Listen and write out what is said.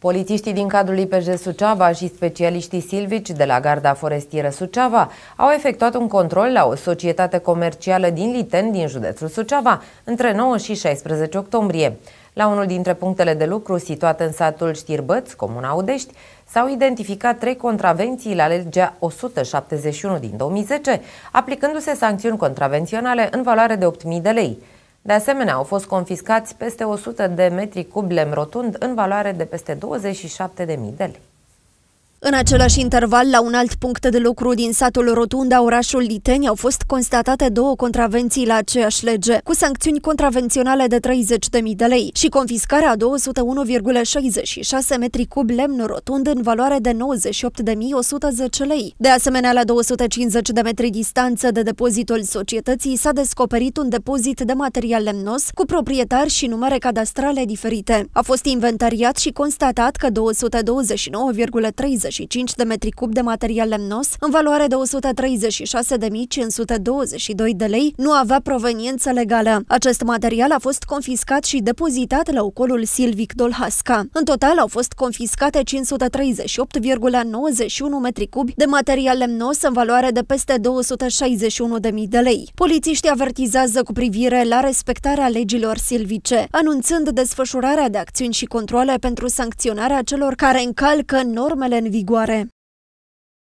Polițiștii din cadrul IPJ Suceava și specialiștii silvici de la Garda Forestieră Suceava au efectuat un control la o societate comercială din Liten, din județul Suceava, între 9 și 16 octombrie. La unul dintre punctele de lucru situat în satul Știrbăț, comuna Audești, s-au identificat trei contravenții la legea 171 din 2010, aplicându-se sancțiuni contravenționale în valoare de 8.000 de lei. De asemenea, au fost confiscați peste 100 de metri cub lemn rotund în valoare de peste 27.000 de lei. În același interval, la un alt punct de lucru din satul Rotunda, orașul Liteni, au fost constatate două contravenții la aceeași lege, cu sancțiuni contravenționale de 30.000 de lei și confiscarea 201,66 metri cub lemn rotund în valoare de 98.110 lei. De asemenea, la 250 de metri distanță de depozitul societății s-a descoperit un depozit de material lemnos cu proprietari și numere cadastrale diferite. A fost inventariat și constatat că 229,30 25 de metri cub de material lemnos, în valoare de 136.522 de lei, nu avea proveniență legală. Acest material a fost confiscat și depozitat la ocolul Silvic Dolhasca. În total au fost confiscate 538,91 metri cubi de material lemnos în valoare de peste 261.000 de lei. Polițiștii avertizează cu privire la respectarea legilor silvice, anunțând desfășurarea de acțiuni și controle pentru sancționarea celor care încalcă normele în vigoare vigoare.